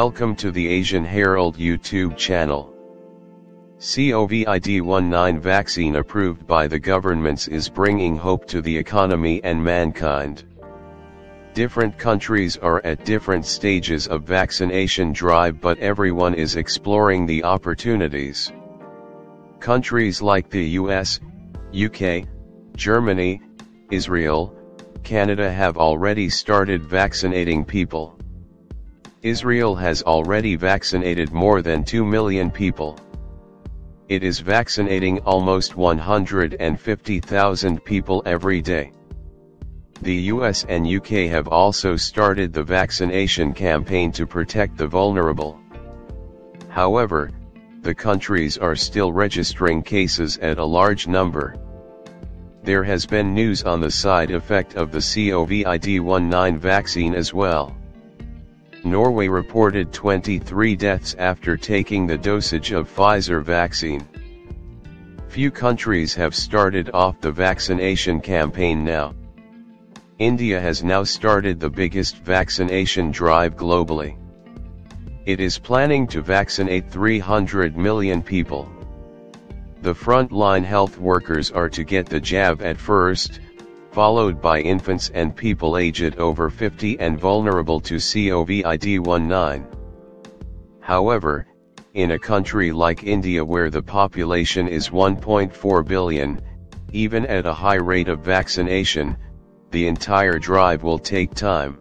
Welcome to the Asian Herald YouTube channel. COVID-19 vaccine approved by the governments is bringing hope to the economy and mankind. Different countries are at different stages of vaccination drive but everyone is exploring the opportunities. Countries like the US, UK, Germany, Israel, Canada have already started vaccinating people. Israel has already vaccinated more than 2 million people. It is vaccinating almost 150,000 people every day. The US and UK have also started the vaccination campaign to protect the vulnerable. However, the countries are still registering cases at a large number. There has been news on the side effect of the COVID-19 vaccine as well. Norway reported 23 deaths after taking the dosage of Pfizer vaccine. Few countries have started off the vaccination campaign now. India has now started the biggest vaccination drive globally. It is planning to vaccinate 300 million people. The frontline health workers are to get the jab at first, followed by infants and people aged over 50 and vulnerable to COVID-19. However, in a country like India where the population is 1.4 billion, even at a high rate of vaccination, the entire drive will take time.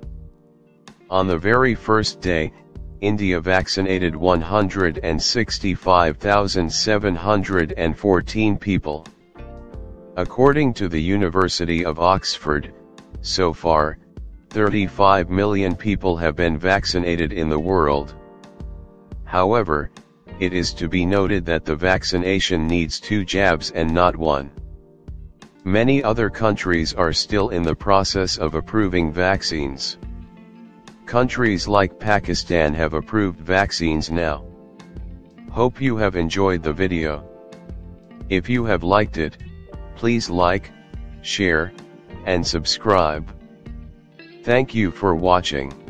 On the very first day, India vaccinated 165,714 people. According to the University of Oxford, so far, 35 million people have been vaccinated in the world. However, it is to be noted that the vaccination needs two jabs and not one. Many other countries are still in the process of approving vaccines. Countries like Pakistan have approved vaccines now. Hope you have enjoyed the video. If you have liked it, Please like, share, and subscribe. Thank you for watching.